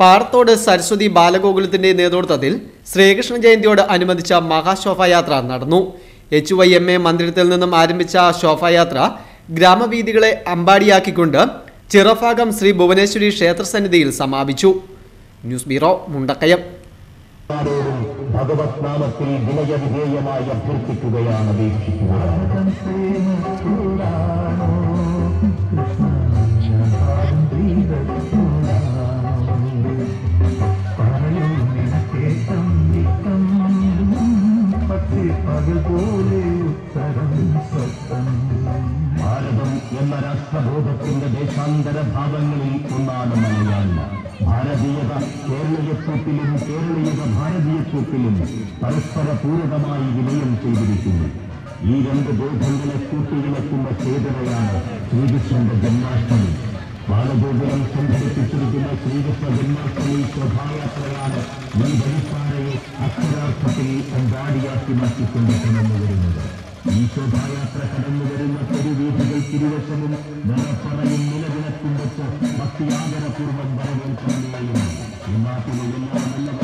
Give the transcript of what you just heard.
പാറത്തോട് സരസ്വതി ബാലഗോകുലത്തിന്റെ നേതൃത്വത്തിൽ ശ്രീകൃഷ്ണ ജയന്തിയോട് അനുബന്ധിച്ച മഹാശോഭായാത്ര നടന്നു. H Y M A മന്ദിരത്തിൽ നിന്നും ആരംഭിച്ച ശോഭായാത്ര ഗ്രാമവീഥികളെ അമ്പാടിയാക്കിക്കൊണ്ട് ചിറഭാഗം ശ്രീ ഭുവനേശ്വരി ക്ഷേത്ര സന്നിധിയിൽ സമാപിച്ചു. News bureau Mundakayam. ഭഗവത് നാമത്തിൽ വിനയവിധേയമായി അഭ്യർത്ഥിക്കുകയാണ് അപേക്ഷിക്കുകയാണ് ഭാരതം എന്ന രാഷ്ട്രബോധത്തിന്റെ ദേശാന്തര ഭാവങ്ങളിൽ ഒന്നാണ് മലയാളം. ഭാരതീയത കേരളീയത്വത്തിലും കേരളീയത ഭാരതീയത്വത്തിലും പരസ്പര പൂരകമായി വിനയം ചെയ്തിരിക്കുന്നു. ഈ രണ്ട് ബോധങ്ങളെ കൂട്ടിയിളക്കുന്ന ചേതനയാണ് ശ്രീകൃഷ്ണന്റെ ജന്മാഷ്ടമി. ബാലഗോകുലം സംഘടിപ്പിച്ചിരിക്കുന്ന ശ്രീകൃഷ്ണ ജന്മാഷ്ടമി ശോഭായാത്രയാണ് ഈ വഴിപ്പാറയെ അക്ഷരാർത്ഥത്തിൽ അമ്പാടിയാക്കി മാറ്റിക്കൊണ്ട് കടന്നു വരുന്നത് ഈ ശോഭായാത്ര കടന്നു വരുന്ന തെരുവീഥികൾക്കിരുവശവും നിറപ്പറയും നിലവിളക്കും വെച്ച് ഭക്തിയാദരപൂർവം വരവേൽക്കുന്നതിനെയും ഈ നാട്ടിലെ എല്ലാ നല്ലവരായ